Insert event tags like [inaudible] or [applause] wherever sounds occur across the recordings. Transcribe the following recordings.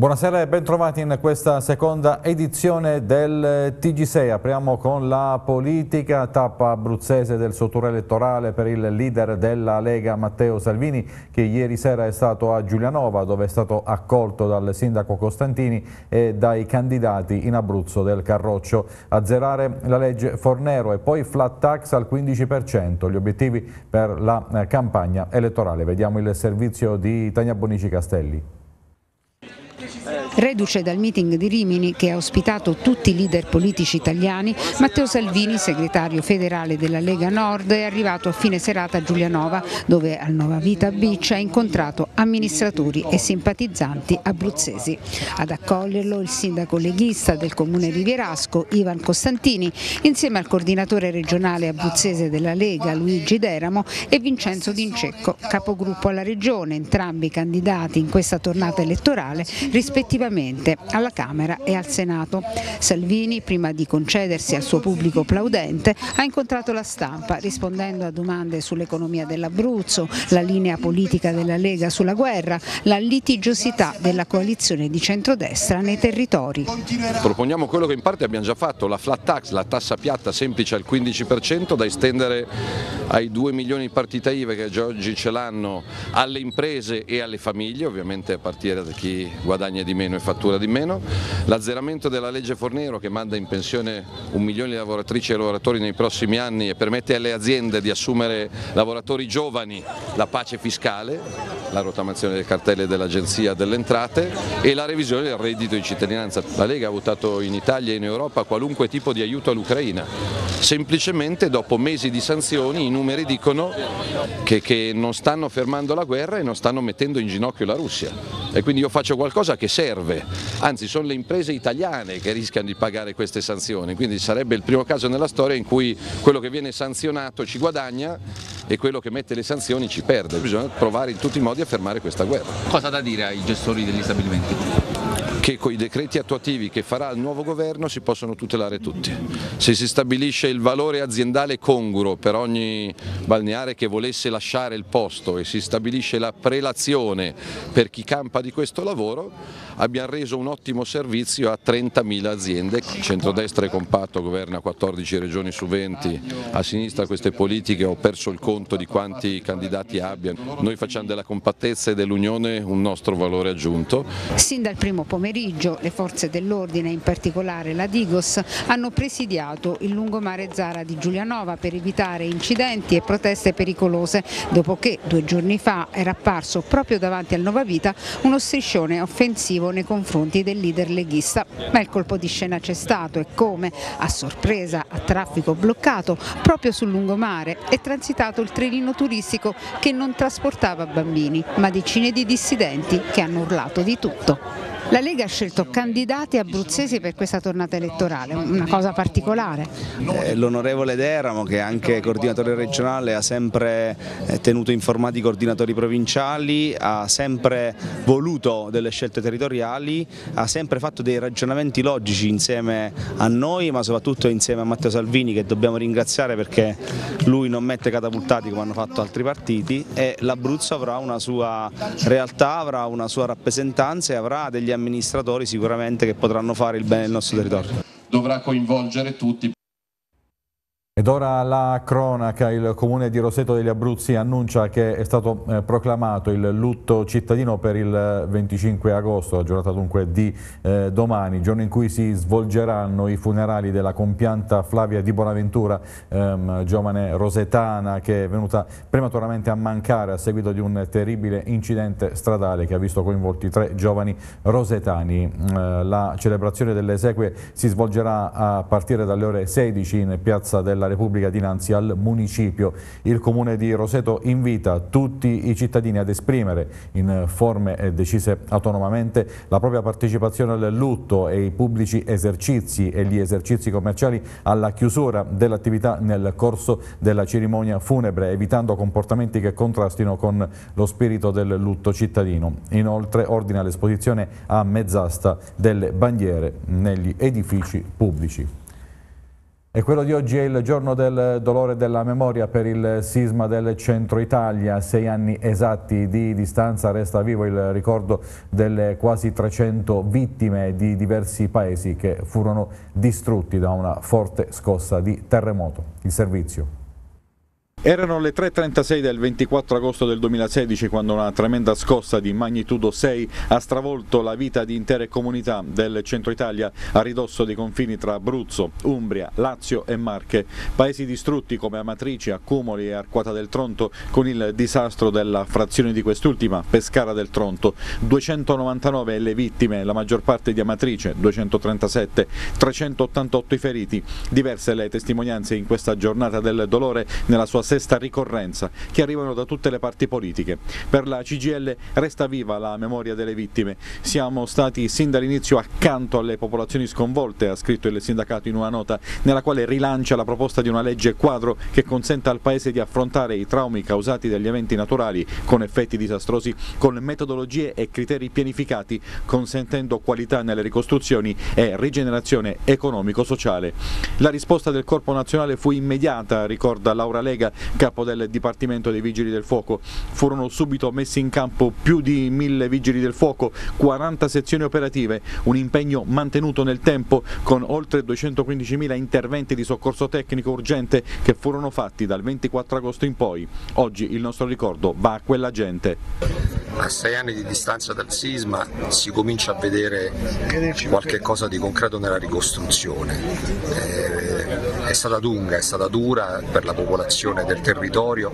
Buonasera e bentrovati in questa seconda edizione del TG6. Apriamo con la politica, tappa abruzzese del suo tour elettorale per il leader della Lega Matteo Salvini che ieri sera è stato a Giulianova dove è stato accolto dal sindaco Costantini e dai candidati in Abruzzo del Carroccio. Azzerare la legge Fornero e poi flat tax al 15%, gli obiettivi per la campagna elettorale. Vediamo il servizio di Tania Bonici Castelli. Yeah, Reduce dal meeting di Rimini che ha ospitato tutti i leader politici italiani, Matteo Salvini, segretario federale della Lega Nord, è arrivato a fine serata a Giulianova dove al Nova Vita Beach ha incontrato amministratori e simpatizzanti abruzzesi. Ad accoglierlo il sindaco leghista del comune di Vierasco, Ivan Costantini, insieme al coordinatore regionale abruzzese della Lega, Luigi Deramo, e Vincenzo D'Incecco, capogruppo alla regione, entrambi candidati in questa tornata elettorale rispettivamente rispettivamente alla Camera e al Senato. Salvini, prima di concedersi al suo pubblico plaudente, ha incontrato la stampa rispondendo a domande sull'economia dell'Abruzzo, la linea politica della Lega sulla guerra, la litigiosità della coalizione di centrodestra nei territori. Proponiamo quello che in parte abbiamo già fatto, la flat tax, la tassa piatta semplice al 15% da estendere ai 2 milioni di partita IVA che già oggi ce l'hanno alle imprese e alle famiglie, ovviamente a partire da chi guadagna di meno e fattura di meno, l'azzeramento della legge Fornero che manda in pensione un milione di lavoratrici e lavoratori nei prossimi anni e permette alle aziende di assumere lavoratori giovani, la pace fiscale, la rottamazione delle cartelle dell'Agenzia delle Entrate e la revisione del reddito di cittadinanza. La Lega ha votato in Italia e in Europa qualunque tipo di aiuto all'Ucraina, semplicemente dopo mesi di sanzioni i numeri dicono che, che non stanno fermando la guerra e non stanno mettendo in ginocchio la Russia e quindi io faccio qualcosa che serve, anzi sono le imprese italiane che rischiano di pagare queste sanzioni, quindi sarebbe il primo caso nella storia in cui quello che viene sanzionato ci guadagna e quello che mette le sanzioni ci perde, bisogna provare in tutti i modi a fermare questa guerra. Cosa da dire ai gestori degli stabilimenti? Che con i decreti attuativi che farà il nuovo governo si possono tutelare tutti. Se si stabilisce il valore aziendale congruo per ogni balneare che volesse lasciare il posto e si stabilisce la prelazione per chi campa di questo lavoro, abbiamo reso un ottimo servizio a 30.000 aziende. Centrodestra è compatto, governa 14 regioni su 20, a sinistra queste politiche ho perso il conto di quanti candidati abbiano. Noi facciamo della compattezza e dell'unione un nostro valore aggiunto. Sin dal primo pomeriggio pomeriggio le forze dell'ordine, in particolare la Digos, hanno presidiato il lungomare Zara di Giulianova per evitare incidenti e proteste pericolose, dopo che due giorni fa era apparso proprio davanti al Nova Vita uno striscione offensivo nei confronti del leader leghista. Ma il colpo di scena c'è stato e come, a sorpresa, a traffico bloccato, proprio sul lungomare è transitato il trenino turistico che non trasportava bambini, ma decine di dissidenti che hanno urlato di tutto. La Lega ha scelto candidati abruzzesi per questa tornata elettorale, una cosa particolare. Eh, L'onorevole Deramo, che è anche coordinatore regionale, ha sempre eh, tenuto informati i coordinatori provinciali, ha sempre voluto delle scelte territoriali, ha sempre fatto dei ragionamenti logici insieme a noi, ma soprattutto insieme a Matteo Salvini, che dobbiamo ringraziare perché lui non mette catapultati come hanno fatto altri partiti e l'Abruzzo avrà una sua realtà, avrà una sua rappresentanza e avrà degli amministratori amministratori sicuramente che potranno fare il bene del nostro territorio. Dovrà coinvolgere tutti. Ed ora la cronaca, il comune di Roseto degli Abruzzi annuncia che è stato eh, proclamato il lutto cittadino per il 25 agosto, la giornata dunque di eh, domani, giorno in cui si svolgeranno i funerali della compianta Flavia Di Bonaventura, ehm, giovane rosetana che è venuta prematuramente a mancare a seguito di un terribile incidente stradale che ha visto coinvolti tre giovani rosetani. Eh, la celebrazione delle esequie si svolgerà a partire dalle ore 16 in piazza della Repubblica dinanzi al municipio. Il Comune di Roseto invita tutti i cittadini ad esprimere in forme decise autonomamente la propria partecipazione al lutto e i pubblici esercizi e gli esercizi commerciali alla chiusura dell'attività nel corso della cerimonia funebre, evitando comportamenti che contrastino con lo spirito del lutto cittadino. Inoltre ordina l'esposizione a mezz'asta delle bandiere negli edifici pubblici. E quello di oggi è il giorno del dolore e della memoria per il sisma del centro Italia. Sei anni esatti di distanza resta vivo il ricordo delle quasi 300 vittime di diversi paesi che furono distrutti da una forte scossa di terremoto. Il servizio. Erano le 3.36 del 24 agosto del 2016 quando una tremenda scossa di magnitudo 6 ha stravolto la vita di intere comunità del centro Italia a ridosso dei confini tra Abruzzo, Umbria, Lazio e Marche. Paesi distrutti come Amatrice, Accumoli e Arquata del Tronto con il disastro della frazione di quest'ultima, Pescara del Tronto. 299 le vittime, la maggior parte di Amatrice, 237, 388 i feriti. Diverse le testimonianze in questa giornata del dolore nella sua sesta ricorrenza, che arrivano da tutte le parti politiche. Per la CGL resta viva la memoria delle vittime. Siamo stati sin dall'inizio accanto alle popolazioni sconvolte, ha scritto il sindacato in una nota, nella quale rilancia la proposta di una legge quadro che consenta al Paese di affrontare i traumi causati dagli eventi naturali con effetti disastrosi con metodologie e criteri pianificati, consentendo qualità nelle ricostruzioni e rigenerazione economico-sociale. La risposta del Corpo Nazionale fu immediata, ricorda Laura Lega, capo del Dipartimento dei Vigili del Fuoco. Furono subito messi in campo più di mille vigili del fuoco, 40 sezioni operative, un impegno mantenuto nel tempo con oltre 215.000 interventi di soccorso tecnico urgente che furono fatti dal 24 agosto in poi. Oggi il nostro ricordo va a quella gente. A sei anni di distanza dal sisma si comincia a vedere qualche cosa di concreto nella ricostruzione. Eh, è stata lunga, è stata dura per la popolazione del territorio,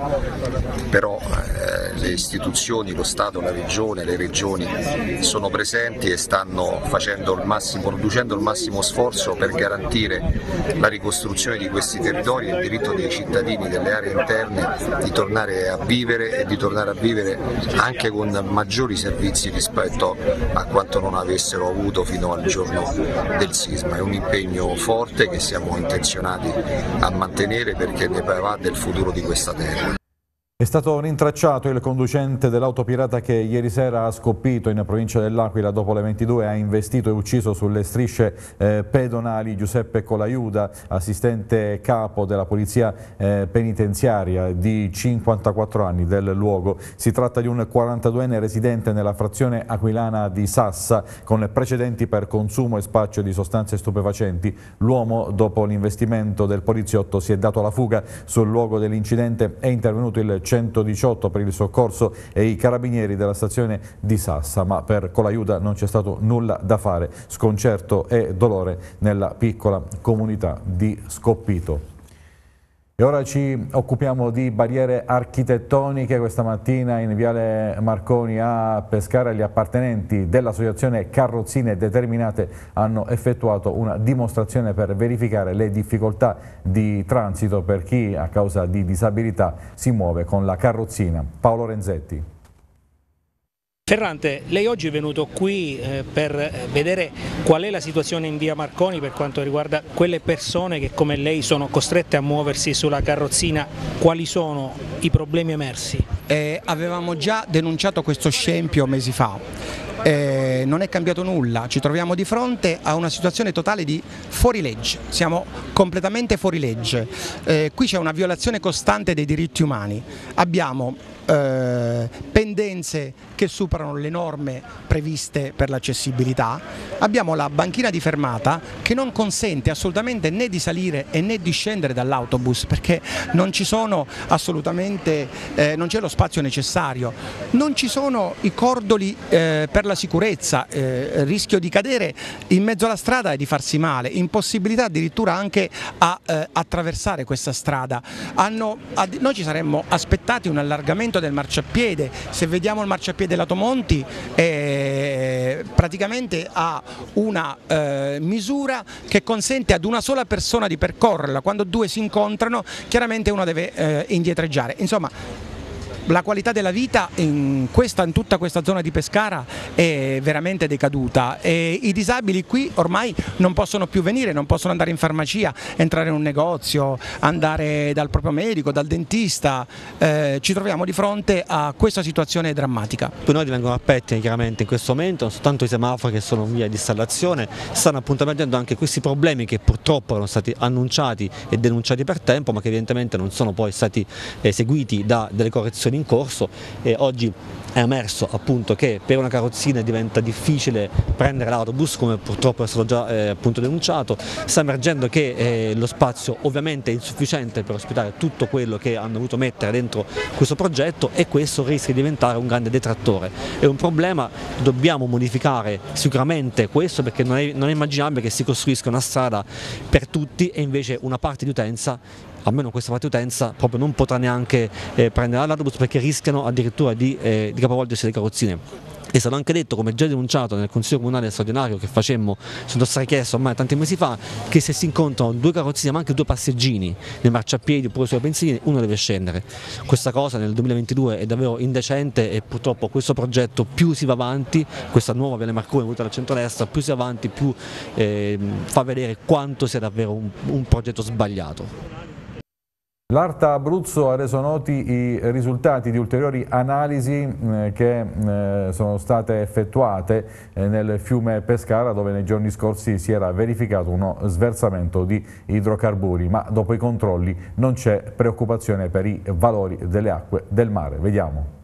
però eh, le istituzioni, lo Stato, la Regione, le regioni sono presenti e stanno facendo il massimo, producendo il massimo sforzo per garantire la ricostruzione di questi territori e il diritto dei cittadini delle aree interne di tornare a vivere e di tornare a vivere anche con maggiori servizi rispetto a quanto non avessero avuto fino al giorno del sisma. È un impegno forte che siamo intenzionati a mantenere perché ne va del futuro di questa terra. È stato rintracciato il conducente dell'autopirata che ieri sera ha scoppito in provincia dell'Aquila dopo le 22 e ha investito e ucciso sulle strisce eh, pedonali Giuseppe Colaiuda, assistente capo della polizia eh, penitenziaria di 54 anni del luogo. Si tratta di un 42enne residente nella frazione aquilana di Sassa con precedenti per consumo e spaccio di sostanze stupefacenti. L'uomo dopo l'investimento del poliziotto si è dato alla fuga sul luogo dell'incidente è intervenuto il 118 per il soccorso e i carabinieri della stazione di Sassa, ma per Colaiuda non c'è stato nulla da fare, sconcerto e dolore nella piccola comunità di Scoppito. E ora ci occupiamo di barriere architettoniche. Questa mattina in Viale Marconi a Pescara gli appartenenti dell'associazione Carrozzine Determinate hanno effettuato una dimostrazione per verificare le difficoltà di transito per chi a causa di disabilità si muove con la carrozzina. Paolo Renzetti. Ferrante, lei oggi è venuto qui eh, per eh, vedere qual è la situazione in via Marconi per quanto riguarda quelle persone che come lei sono costrette a muoversi sulla carrozzina, quali sono i problemi emersi? Eh, avevamo già denunciato questo scempio mesi fa, eh, non è cambiato nulla, ci troviamo di fronte a una situazione totale di fuorilegge, siamo completamente fuorilegge, eh, qui c'è una violazione costante dei diritti umani, abbiamo eh, pendenze che superano le norme previste per l'accessibilità, abbiamo la banchina di fermata che non consente assolutamente né di salire e né di scendere dall'autobus perché non ci sono assolutamente, eh, non c'è lo spazio necessario, non ci sono i cordoli eh, per la sicurezza, eh, rischio di cadere in mezzo alla strada e di farsi male, impossibilità addirittura anche a eh, attraversare questa strada. Hanno, noi ci saremmo aspettati un allargamento del marciapiede, se vediamo il marciapiede lato Monti eh, praticamente ha una eh, misura che consente ad una sola persona di percorrerla, quando due si incontrano chiaramente uno deve eh, indietreggiare. Insomma, la qualità della vita in, questa, in, tutta questa zona di Pescara è veramente decaduta e i disabili qui ormai non possono più venire, non possono andare in farmacia, entrare in un negozio, andare dal proprio medico, dal dentista, eh, ci troviamo di fronte a questa situazione drammatica. Per noi vengono al pettine chiaramente in questo momento, non soltanto i semafori che sono in via di installazione, stanno appunto emergendo anche questi problemi che purtroppo erano stati annunciati e denunciati per tempo ma che evidentemente non sono poi stati eseguiti da delle correzioni in corso e oggi è emerso appunto che per una carrozzina diventa difficile prendere l'autobus come purtroppo è stato già eh, appunto denunciato, sta emergendo che eh, lo spazio ovviamente è insufficiente per ospitare tutto quello che hanno voluto mettere dentro questo progetto e questo rischia di diventare un grande detrattore. È un problema, dobbiamo modificare sicuramente questo perché non è, non è immaginabile che si costruisca una strada per tutti e invece una parte di utenza almeno questa parte utenza proprio non potrà neanche eh, prendere l'autobus perché rischiano addirittura di, eh, di capovolgersi le carrozzine. È stato anche detto, come già denunciato nel Consiglio Comunale straordinario che facemmo su nostra richiesta ormai tanti mesi fa, che se si incontrano due carrozzine ma anche due passeggini nei marciapiedi oppure sulle pensiline, uno deve scendere. Questa cosa nel 2022 è davvero indecente e purtroppo questo progetto più si va avanti, questa nuova Viale Marcone voluta dal centro-destra, più si va avanti più eh, fa vedere quanto sia davvero un, un progetto sbagliato. L'Arta Abruzzo ha reso noti i risultati di ulteriori analisi eh, che eh, sono state effettuate eh, nel fiume Pescara dove nei giorni scorsi si era verificato uno sversamento di idrocarburi ma dopo i controlli non c'è preoccupazione per i valori delle acque del mare. Vediamo.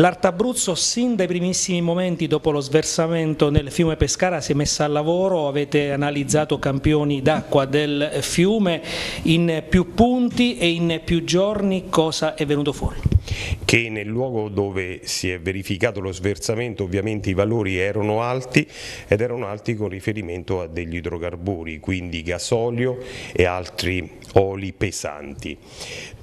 L'Art Abruzzo sin dai primissimi momenti dopo lo sversamento nel fiume Pescara si è messa al lavoro, avete analizzato campioni d'acqua del fiume. In più punti e in più giorni cosa è venuto fuori? Che nel luogo dove si è verificato lo sversamento ovviamente i valori erano alti ed erano alti con riferimento a degli idrocarburi, quindi gasolio e altri oli pesanti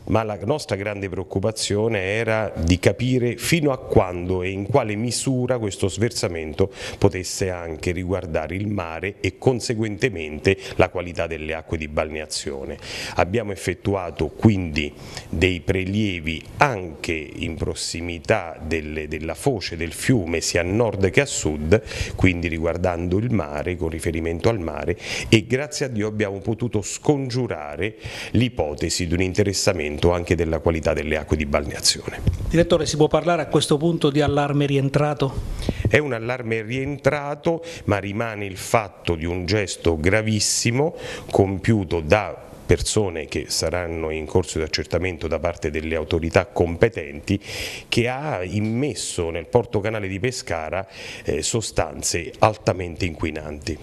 ma la nostra grande preoccupazione era di capire fino a quando e in quale misura questo sversamento potesse anche riguardare il mare e conseguentemente la qualità delle acque di balneazione. Abbiamo effettuato quindi dei prelievi anche in prossimità delle, della foce del fiume sia a nord che a sud, quindi riguardando il mare, con riferimento al mare e grazie a Dio abbiamo potuto scongiurare l'ipotesi di un interessamento aumento anche della qualità delle acque di balneazione. Direttore, si può parlare a questo punto di allarme rientrato? È un allarme rientrato, ma rimane il fatto di un gesto gravissimo compiuto da persone che saranno in corso di accertamento da parte delle autorità competenti che ha immesso nel porto canale di Pescara eh, sostanze altamente inquinanti.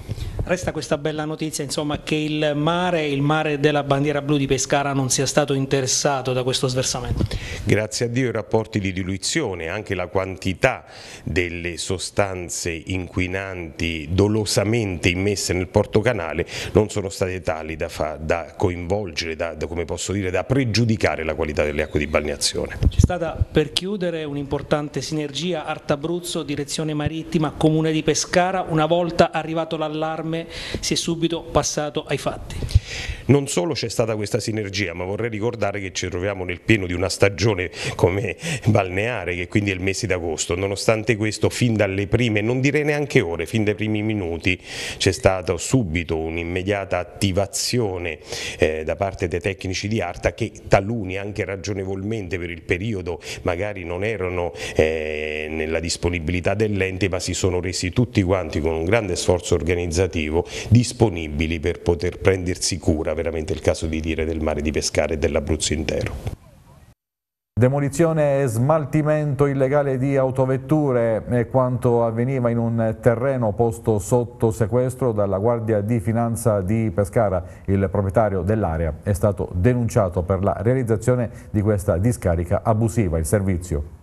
Resta questa bella notizia insomma, che il mare, il mare della bandiera blu di Pescara non sia stato interessato da questo sversamento. Grazie a Dio i rapporti di diluizione, anche la quantità delle sostanze inquinanti dolosamente immesse nel porto canale non sono state tali da, fa, da coinvolgere coinvolgere, da, da, come posso dire, da pregiudicare la qualità delle acque di balneazione. C'è stata per chiudere un'importante sinergia Artabruzzo, direzione marittima, comune di Pescara, una volta arrivato l'allarme si è subito passato ai fatti. Non solo c'è stata questa sinergia, ma vorrei ricordare che ci troviamo nel pieno di una stagione come balneare, che quindi è il mese d'agosto. Nonostante questo, fin dalle prime, non direi neanche ore, fin dai primi minuti, c'è stata subito un'immediata attivazione eh, da parte dei tecnici di Arta che taluni anche ragionevolmente per il periodo magari non erano eh, nella disponibilità dell'ente, ma si sono resi tutti quanti con un grande sforzo organizzativo disponibili per poter prendersi cura veramente il caso di dire del mare di Pescara e dell'Abruzzo intero. Demolizione e smaltimento illegale di autovetture è quanto avveniva in un terreno posto sotto sequestro dalla Guardia di Finanza di Pescara. Il proprietario dell'area è stato denunciato per la realizzazione di questa discarica abusiva. Il servizio.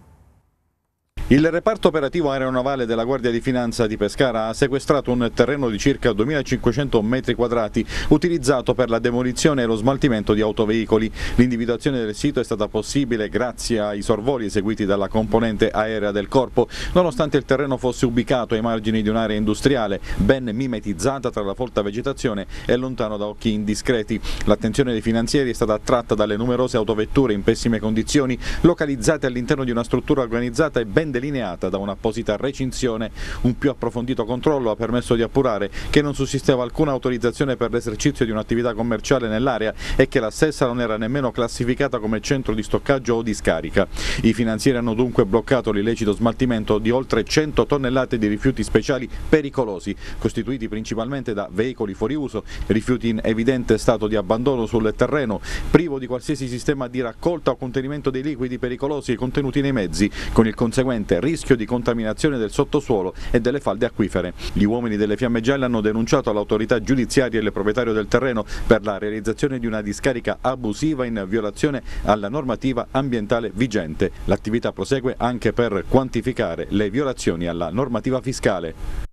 Il reparto operativo aeronavale della Guardia di Finanza di Pescara ha sequestrato un terreno di circa 2500 metri quadrati utilizzato per la demolizione e lo smaltimento di autoveicoli. L'individuazione del sito è stata possibile grazie ai sorvoli eseguiti dalla componente aerea del corpo, nonostante il terreno fosse ubicato ai margini di un'area industriale ben mimetizzata tra la folta vegetazione e lontano da occhi indiscreti. L'attenzione dei finanzieri è stata attratta dalle numerose autovetture in pessime condizioni localizzate all'interno di una struttura organizzata e ben delineata da un'apposita recinzione. Un più approfondito controllo ha permesso di appurare che non sussisteva alcuna autorizzazione per l'esercizio di un'attività commerciale nell'area e che la stessa non era nemmeno classificata come centro di stoccaggio o di scarica. I finanzieri hanno dunque bloccato l'illecito smaltimento di oltre 100 tonnellate di rifiuti speciali pericolosi, costituiti principalmente da veicoli fuori uso, rifiuti in evidente stato di abbandono sul terreno, privo di qualsiasi sistema di raccolta o contenimento dei liquidi pericolosi contenuti nei mezzi, con il conseguente conseguente rischio di contaminazione del sottosuolo e delle falde acquifere. Gli uomini delle Fiamme Gialle hanno denunciato all'autorità giudiziaria e il proprietario del terreno per la realizzazione di una discarica abusiva in violazione alla normativa ambientale vigente. L'attività prosegue anche per quantificare le violazioni alla normativa fiscale.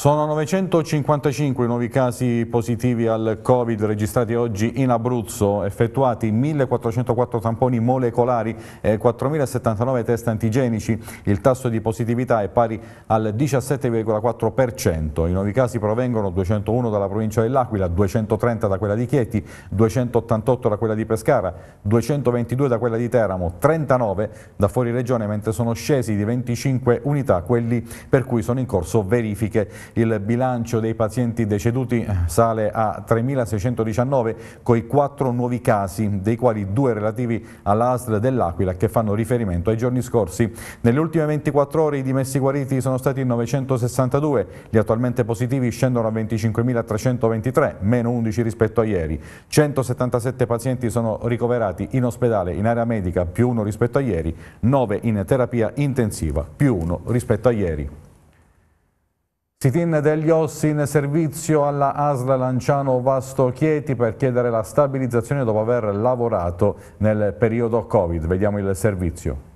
Sono 955 i nuovi casi positivi al Covid registrati oggi in Abruzzo, effettuati 1404 tamponi molecolari e 4079 test antigenici. Il tasso di positività è pari al 17,4%. I nuovi casi provengono 201 dalla provincia dell'Aquila, 230 da quella di Chieti, 288 da quella di Pescara, 222 da quella di Teramo, 39 da fuori regione, mentre sono scesi di 25 unità quelli per cui sono in corso verifiche. Il bilancio dei pazienti deceduti eh, sale a 3.619 con i quattro nuovi casi, dei quali due relativi all'ASL dell'Aquila che fanno riferimento ai giorni scorsi. Nelle ultime 24 ore i dimessi guariti sono stati 962, gli attualmente positivi scendono a 25.323, meno 11 rispetto a ieri. 177 pazienti sono ricoverati in ospedale in area medica, più uno rispetto a ieri, 9 in terapia intensiva, più uno rispetto a ieri. Sit-in degli Ossi in servizio alla ASLA Lanciano Vasto Chieti per chiedere la stabilizzazione dopo aver lavorato nel periodo Covid. Vediamo il servizio.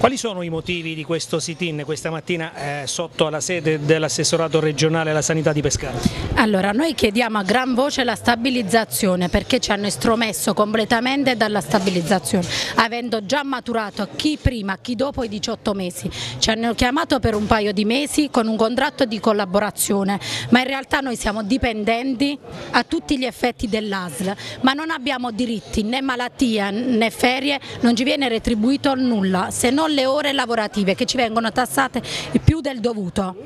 Quali sono i motivi di questo sit-in questa mattina eh, sotto la sede dell'assessorato regionale alla sanità di Pescara? Allora, noi chiediamo a gran voce la stabilizzazione perché ci hanno estromesso completamente dalla stabilizzazione, avendo già maturato chi prima, chi dopo i 18 mesi. Ci hanno chiamato per un paio di mesi con un contratto di collaborazione, ma in realtà noi siamo dipendenti a tutti gli effetti dell'ASL, ma non abbiamo diritti né malattia né ferie, non ci viene retribuito nulla, se non le ore lavorative che ci vengono tassate più del dovuto.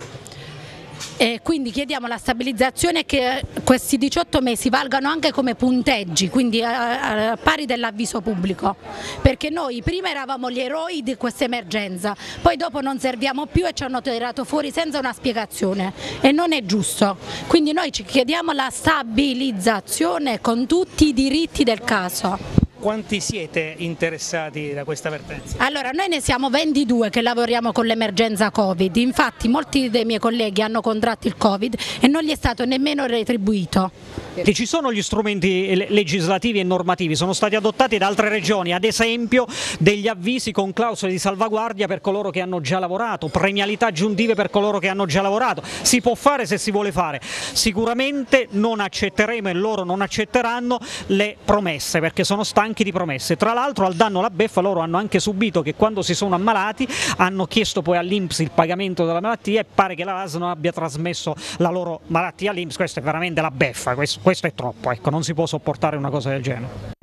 E quindi chiediamo la stabilizzazione che questi 18 mesi valgano anche come punteggi, quindi a, a pari dell'avviso pubblico, perché noi prima eravamo gli eroi di questa emergenza, poi dopo non serviamo più e ci hanno tirato fuori senza una spiegazione e non è giusto. Quindi noi ci chiediamo la stabilizzazione con tutti i diritti del caso quanti siete interessati da questa vertenza? Allora, noi ne siamo 22 che lavoriamo con l'emergenza Covid, infatti molti dei miei colleghi hanno contratto il Covid e non gli è stato nemmeno retribuito. Che ci sono gli strumenti legislativi e normativi, sono stati adottati da altre regioni, ad esempio degli avvisi con clausole di salvaguardia per coloro che hanno già lavorato, premialità aggiuntive per coloro che hanno già lavorato, si può fare se si vuole fare, sicuramente non accetteremo e loro non accetteranno le promesse perché sono stanchi di promesse, tra l'altro al danno alla beffa loro hanno anche subito che quando si sono ammalati hanno chiesto poi all'Inps il pagamento della malattia e pare che la VAS non abbia trasmesso la loro malattia all'Inps, questo è veramente la beffa, questo questo è troppo, ecco, non si può sopportare una cosa del genere.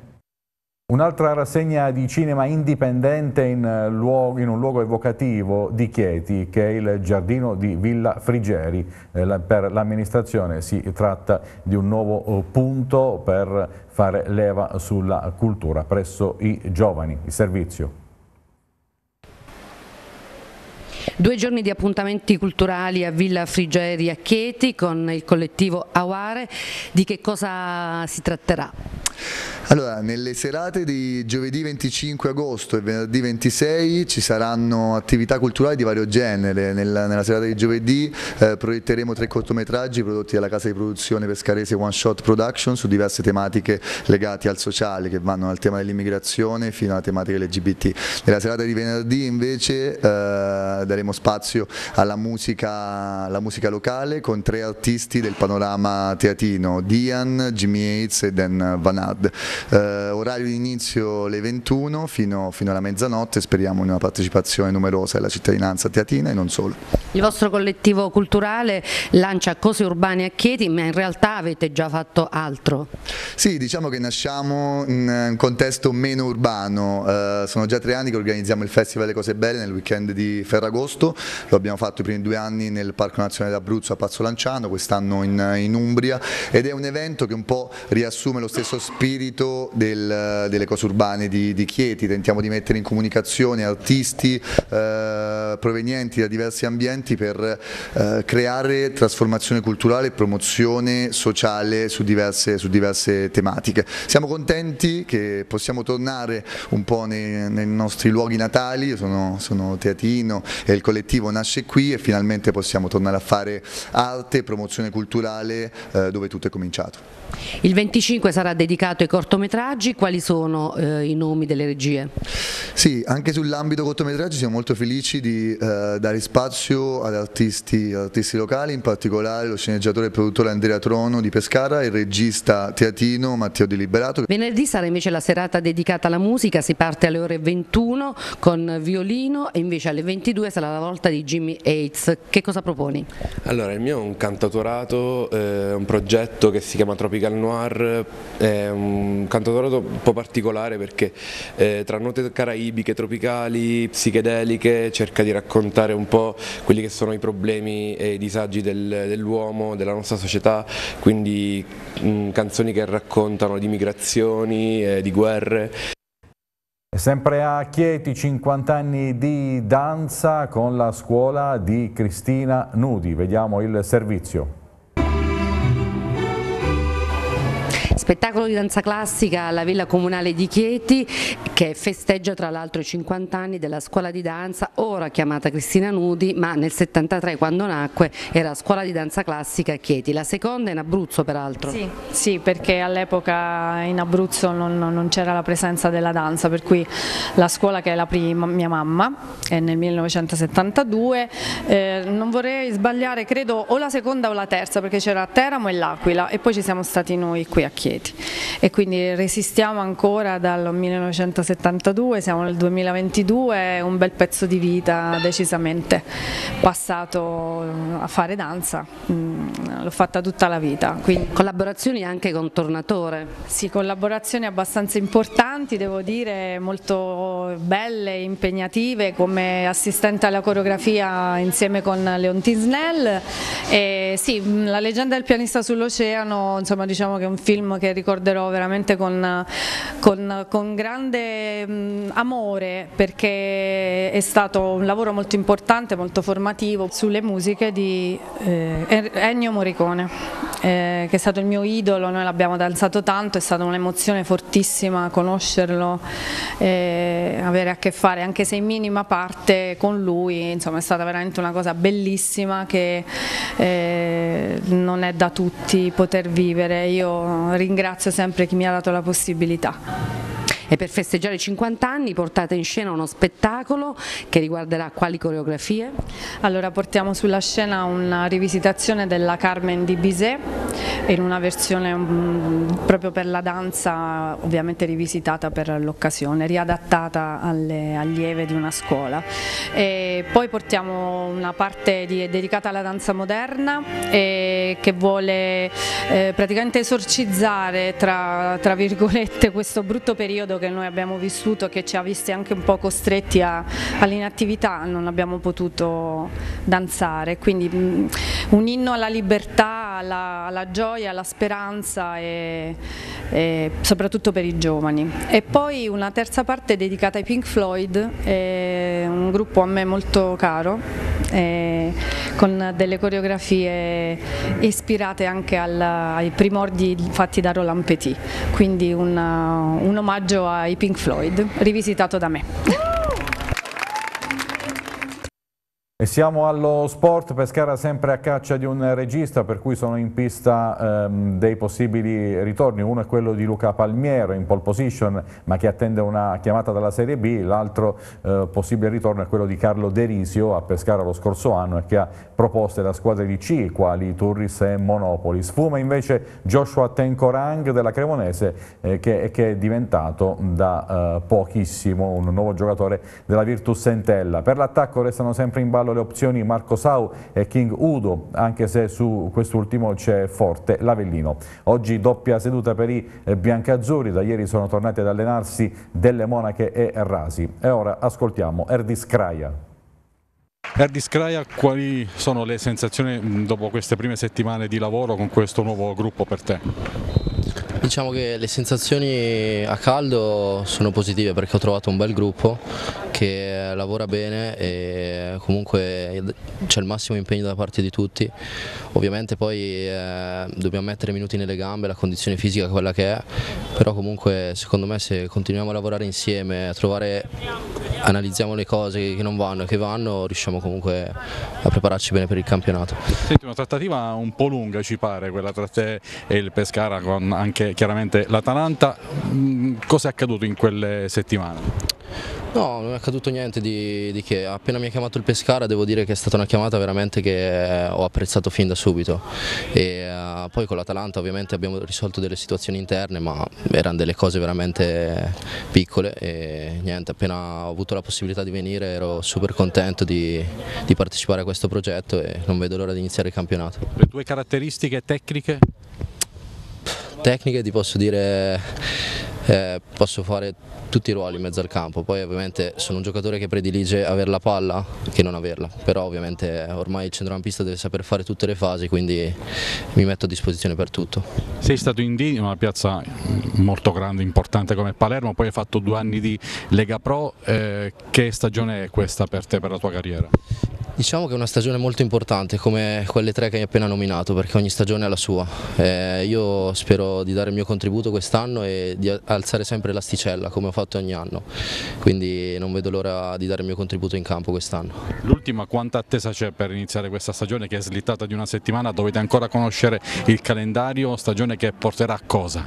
Un'altra rassegna di cinema indipendente in, luogo, in, un luogo evocativo di Chieti, che è il giardino di Villa Frigeri. Eh, per l'amministrazione si tratta di un nuovo eh, punto per fare leva sulla cultura presso i giovani, il servizio. Due giorni di appuntamenti culturali a Villa Frigeri a Chieti con il collettivo Aware. Di che cosa si tratterà? Allora, nelle serate di giovedì 25 agosto e venerdì 26 ci saranno attività culturali di vario genere. Nella, nella serata di giovedì eh, proietteremo tre cortometraggi prodotti dalla casa di produzione pescarese One Shot Production su diverse tematiche legate al sociale che vanno dal tema dell'immigrazione fino alla tematica LGBT. Nella serata di venerdì invece eh, daremo spazio alla musica, alla musica locale con tre artisti del panorama teatino, Dian, Jimmy Yates e Dan Van Ad. Eh, orario di inizio le 21 fino, fino alla mezzanotte, speriamo in una partecipazione numerosa della cittadinanza teatina e non solo. Il vostro collettivo culturale lancia cose urbane a Chieti, ma in realtà avete già fatto altro. Sì, diciamo che nasciamo in un contesto meno urbano, eh, sono già tre anni che organizziamo il Festival delle Cose Belle nel weekend di Ferragosto, lo abbiamo fatto i primi due anni nel Parco Nazionale d'Abruzzo a Pazzo Lanciano, quest'anno in, in Umbria ed è un evento che un po' riassume lo stesso spirito del, delle cose urbane di, di, Chieti, tentiamo di mettere in comunicazione artisti eh, provenienti da diversi ambienti per eh, creare trasformazione culturale e promozione sociale su diverse, su diverse, tematiche. Siamo contenti che possiamo tornare un po' nei, nei nostri luoghi natali, io sono, sono teatino e il collettivo nasce qui e finalmente possiamo tornare a fare arte e promozione culturale eh, dove tutto è cominciato. Il 25 sarà dedicato ai cortometraggi, quali sono eh, i nomi delle regie? Sì, anche sull'ambito cortometraggi siamo molto felici di eh, dare spazio ad artisti, artisti, locali, in particolare lo sceneggiatore e produttore Andrea Trono di Pescara e il regista teatino Matteo Di Liberato. Venerdì sarà invece la serata dedicata alla musica, si parte alle ore 21 con violino e invece alle 22 sarà la volta di Jimmy Hates. Che cosa proponi? Allora, il mio è un cantautorato, eh, un progetto che si chiama Tropical Noir, è un cantautorato un po' particolare perché eh, tra note caraibiche, tropicali, psichedeliche cerca di raccontare un po' quelli che sono i problemi e i disagi del, dell'uomo, della nostra società, quindi mh, canzoni che raccontano di migrazioni, eh, di guerre. Sempre a Chieti, 50 anni di danza con la scuola di Cristina Nudi. Vediamo il servizio. Spettacolo di danza classica alla Villa Comunale di Chieti che festeggia tra l'altro i 50 anni della scuola di danza, ora chiamata Cristina Nudi, ma nel 73 quando nacque era scuola di danza classica a Chieti, la seconda in Abruzzo peraltro. Sì, sì perché all'epoca in Abruzzo non, non c'era la presenza della danza, per cui la scuola che è la prima, mia mamma, è nel 1972, eh, non vorrei sbagliare, credo o la seconda o la terza perché c'era Teramo e L'Aquila e poi ci siamo stati noi qui a Chieti. Chieti e quindi resistiamo ancora dal 1972, siamo nel 2022, è un bel pezzo di vita decisamente passato a fare danza, mm, l'ho fatta tutta la vita. Quindi... Collaborazioni anche con Tornatore? Sì, collaborazioni abbastanza importanti, devo dire, molto belle, impegnative, come assistente alla coreografia insieme con Leontin Snell. E sì, La leggenda del pianista sull'oceano, insomma diciamo che è un film che ricorderò veramente con, con, con grande mh, amore perché è stato un lavoro molto importante, molto formativo sulle musiche di eh, Ennio Morricone eh, che è stato il mio idolo, noi l'abbiamo danzato tanto, è stata un'emozione fortissima conoscerlo, eh, avere a che fare anche se in minima parte con lui, insomma è stata veramente una cosa bellissima che eh, non è da tutti poter vivere, io ringrazio sempre chi mi ha dato la possibilità. E per festeggiare i 50 anni portate in scena uno spettacolo che riguarderà quali coreografie? Allora portiamo sulla scena una rivisitazione della Carmen di Bizet in una versione um, proprio per la danza ovviamente rivisitata per l'occasione, riadattata alle allieve di una scuola. E poi portiamo una parte di, dedicata alla danza moderna che vuole eh, praticamente esorcizzare tra, tra virgolette questo brutto periodo che noi abbiamo vissuto che ci ha visti anche un po' costretti all'inattività, non abbiamo potuto danzare, quindi mh, un inno alla libertà, alla, alla gioia, alla speranza e, e, soprattutto per i giovani. E poi una terza parte dedicata ai Pink Floyd, un gruppo a me molto caro, con delle coreografie ispirate anche al, ai primordi fatti da Roland Petit, quindi un, un omaggio ai Pink Floyd, rivisitato da me. E siamo allo sport, Pescara sempre a caccia di un regista per cui sono in pista ehm, dei possibili ritorni, uno è quello di Luca Palmiero in pole position ma che attende una chiamata dalla Serie B, l'altro eh, possibile ritorno è quello di Carlo Derisio a Pescara lo scorso anno e che ha proposte da squadre di C quali Turris e Monopoli. Sfuma invece Joshua Tenkorang della Cremonese eh, che, che, è diventato da eh, pochissimo un nuovo giocatore della Virtus Entella. Per l'attacco restano sempre in ballo le opzioni Marco Sau e King Udo, anche se su quest'ultimo c'è forte l'Avellino. Oggi doppia seduta per i eh, biancazzurri, da ieri sono tornati ad allenarsi delle Monache e Rasi. E ora ascoltiamo Erdis Kraja. Erdis Kraja, quali sono le sensazioni dopo queste prime settimane di lavoro con questo nuovo gruppo per te? Diciamo che le sensazioni a caldo sono positive perché ho trovato un bel gruppo che lavora bene e comunque c'è il massimo impegno da parte di tutti. Ovviamente poi eh, dobbiamo mettere minuti nelle gambe, la condizione fisica è quella che è, però comunque secondo me se continuiamo a lavorare insieme, a trovare, analizziamo le cose che non vanno e che vanno, riusciamo comunque a prepararci bene per il campionato. Senti, una trattativa un po' lunga ci pare, quella tra te e il Pescara con anche chiaramente l'Atalanta. Mm, cosa è accaduto in quelle settimane? No, non è accaduto niente di, di, che, appena mi ha chiamato il Pescara devo dire che è stata una chiamata veramente che ho apprezzato fin da subito e uh, poi con l'Atalanta ovviamente abbiamo risolto delle situazioni interne ma erano delle cose veramente piccole e niente, appena ho avuto la possibilità di venire ero super contento di, di partecipare a questo progetto e non vedo l'ora di iniziare il campionato. Le tue caratteristiche tecniche? Tecniche ti posso dire eh, posso fare tutti i ruoli in mezzo al campo, poi ovviamente sono un giocatore che predilige avere la palla che non averla, però ovviamente ormai il centrocampista deve saper fare tutte le fasi, quindi mi metto a disposizione per tutto. Sei stato in D, una piazza molto grande, importante come Palermo, poi hai fatto due anni di Lega Pro, eh, che stagione è questa per te, per la tua carriera? Diciamo che è una stagione molto importante come quelle tre che hai appena nominato perché ogni stagione ha la sua. Eh, io spero di dare il mio contributo quest'anno e di alzare sempre l'asticella come ho fatto ogni anno, quindi non vedo l'ora di dare il mio contributo in campo quest'anno. L'ultima, quanta attesa c'è per iniziare questa stagione che è slittata di una settimana? Dovete ancora conoscere il calendario, stagione che porterà a cosa?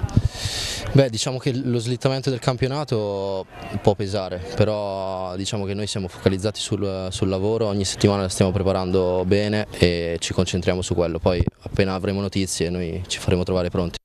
Beh, diciamo che lo slittamento del campionato può pesare, però diciamo che noi siamo focalizzati sul, sul lavoro, ogni settimana settimana la stiamo preparando bene e ci concentriamo su quello, poi appena avremo notizie noi ci faremo trovare pronti.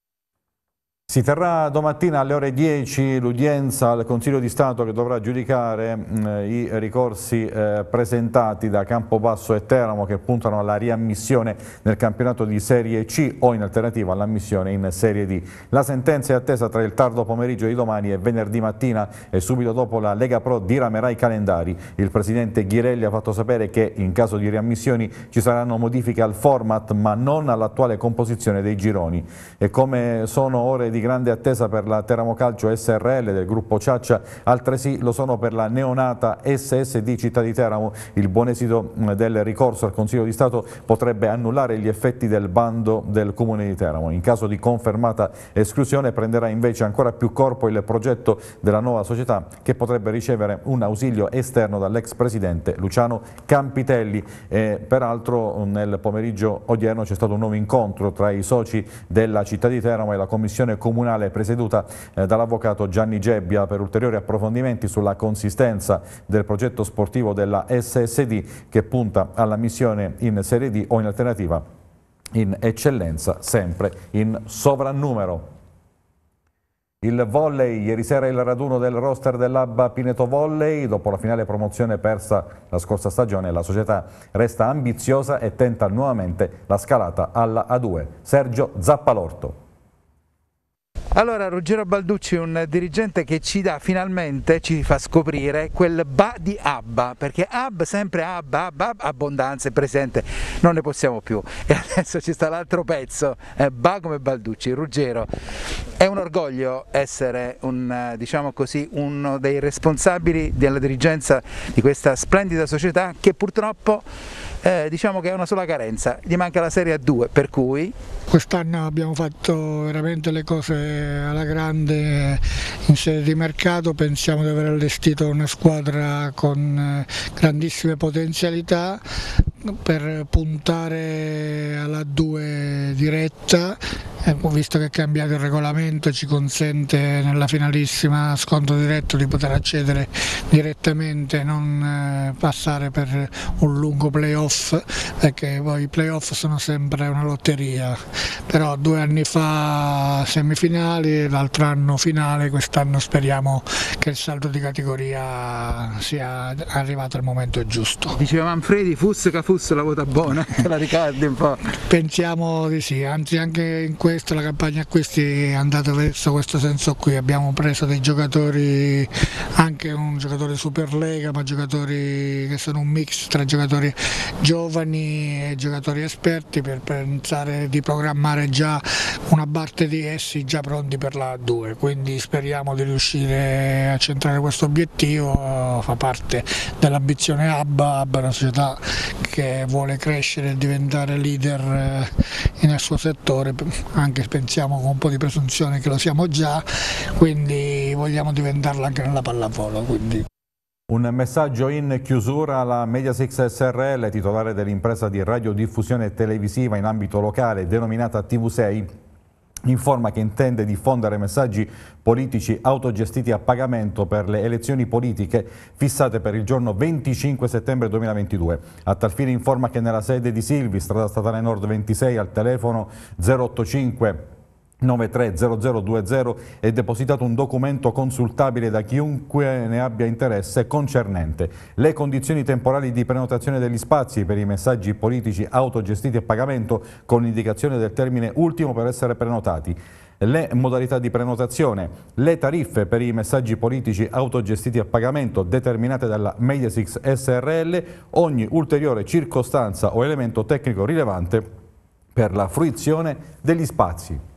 Si terrà domattina alle ore 10 l'udienza al Consiglio di Stato che dovrà giudicare mh, i ricorsi eh, presentati da Campobasso e Teramo che puntano alla riammissione nel campionato di Serie C o in alternativa all'ammissione in Serie D. La sentenza è attesa tra il tardo pomeriggio di domani e venerdì mattina e subito dopo la Lega Pro diramerà i calendari. Il Presidente Ghirelli ha fatto sapere che in caso di riammissioni ci saranno modifiche al format ma non all'attuale composizione dei gironi. E come sono ore di grande attesa per la Teramo Calcio SRL del gruppo Ciaccia, altresì lo sono per la neonata SSD Città di Teramo. Il buon esito del ricorso al Consiglio di Stato potrebbe annullare gli effetti del bando del Comune di Teramo. In caso di confermata esclusione prenderà invece ancora più corpo il progetto della nuova società che potrebbe ricevere un ausilio esterno dall'ex presidente Luciano Campitelli. E, peraltro nel pomeriggio odierno c'è stato un nuovo incontro tra i soci della città di Teramo e la Commissione Comunale comunale presieduta eh, dall'avvocato Gianni Gebbia per ulteriori approfondimenti sulla consistenza del progetto sportivo della SSD che punta alla missione in Serie D o in alternativa in eccellenza, sempre in sovrannumero. Il volley, ieri sera il raduno del roster dell'Abba Pineto Volley, dopo la finale promozione persa la scorsa stagione, la società resta ambiziosa e tenta nuovamente la scalata alla A2. Sergio Zappalorto. Allora Ruggero Balducci è un dirigente che ci dà finalmente, ci fa scoprire quel ba di Abba, perché Ab sempre Abba, Abba, abbondanza è presente, non ne possiamo più. E adesso ci sta l'altro pezzo, eh, Ba come Balducci, Ruggero. È un orgoglio essere un, diciamo così, uno dei responsabili della dirigenza di questa splendida società che purtroppo eh, diciamo che è una sola carenza, gli manca la Serie A2, per cui... Quest'anno abbiamo fatto veramente le cose alla grande in sede di mercato, pensiamo di aver allestito una squadra con eh, grandissime potenzialità per puntare alla 2 diretta Ecco, visto che è cambiato il regolamento ci consente nella finalissima sconto diretto di poter accedere direttamente, non eh, passare per un lungo playoff, perché poi i playoff sono sempre una lotteria, però due anni fa semifinali, l'altro anno finale, quest'anno speriamo che il salto di categoria sia arrivato al momento giusto. Diceva Manfredi, Fusca Fus la vota buona, [laughs] la ricordi un po'? Pensiamo di sì, anzi anche in questo, la campagna acquisti è andata verso questo senso qui, abbiamo preso dei giocatori, anche un giocatore Superlega, ma giocatori che sono un mix tra giocatori giovani e giocatori esperti per pensare di programmare già una parte di essi già pronti per la 2, quindi speriamo di riuscire a centrare questo obiettivo, fa parte dell'ambizione ABBA, ABBA è una società che vuole crescere e diventare leader eh, nel suo settore, anche pensiamo con un po' di presunzione che lo siamo già, quindi vogliamo diventarlo anche nella pallavolo. Quindi. Un messaggio in chiusura alla Mediasix SRL, titolare dell'impresa di radiodiffusione televisiva in ambito locale denominata TV6, informa che intende diffondere messaggi politici autogestiti a pagamento per le elezioni politiche fissate per il giorno 25 settembre 2022. A tal fine informa che nella sede di Silvi, strada statale Nord 26, al telefono 085 930020 è depositato un documento consultabile da chiunque ne abbia interesse concernente. Le condizioni temporali di prenotazione degli spazi per i messaggi politici autogestiti a pagamento con indicazione del termine ultimo per essere prenotati. Le modalità di prenotazione, le tariffe per i messaggi politici autogestiti a pagamento determinate dalla Mediasix SRL, ogni ulteriore circostanza o elemento tecnico rilevante per la fruizione degli spazi.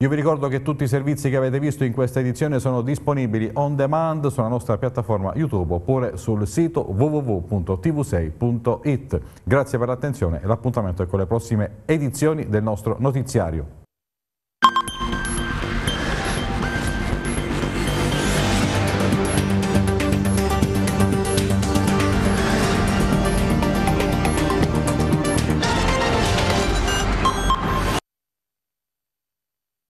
Io vi ricordo che tutti i servizi che avete visto in questa edizione sono disponibili on demand sulla nostra piattaforma YouTube oppure sul sito www.tv6.it. Grazie per l'attenzione e l'appuntamento è con le prossime edizioni del nostro notiziario.